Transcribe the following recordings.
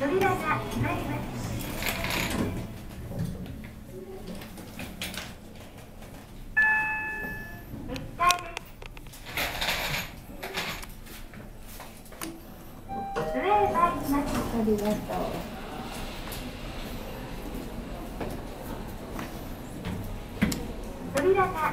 扉ががとう。扉が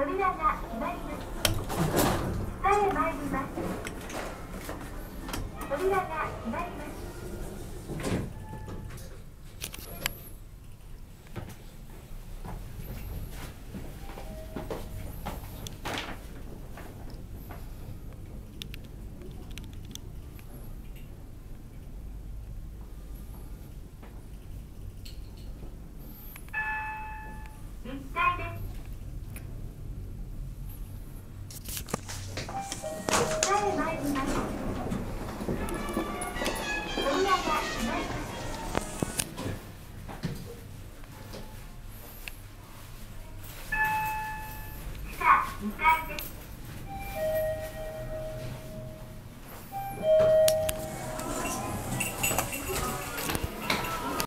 扉が開きます。さへ参ります。扉がます。